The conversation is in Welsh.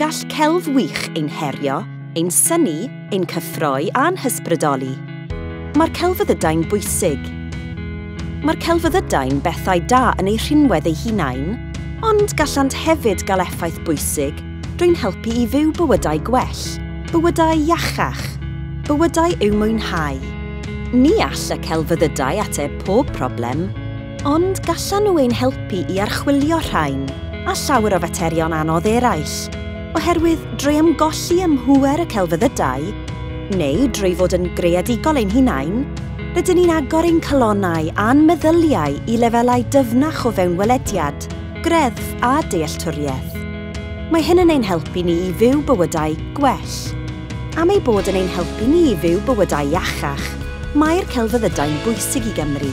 gall celf wych ein herio, ein syni, ein cyffroi a'n hysbrydoli. Mae'r celfyddydau'n bwysig. Mae'r celfyddydau'n bethau da yn eu rhinwedd eu hunain, ond gallant hefyd gael effaith bwysig drwy'n helpu i fyw bywydau gwell, bywydau iachach, bywydau yw mwynhau. Ni all y celfyddydau ateb pob problem, ond gallan nhw ein helpu i archwilio rhain a llawer o faterion anodd eraill oherwydd drwy ymgolli ym mhwer y celfyddydau, neu drwy fod yn greadigol ein hunain, rydyn ni'n agor ein calonau a'n meddyliau i lefelau dyfnach o fewn welediad, greddf a dealltwriaeth. Mae hyn yn ein helpu ni i fyw bywydau gwell. Am ei bod yn ein helpu ni i fyw bywydau iachach, mae'r celfyddydau'n bwysig i Gymru.